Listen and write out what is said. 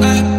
you.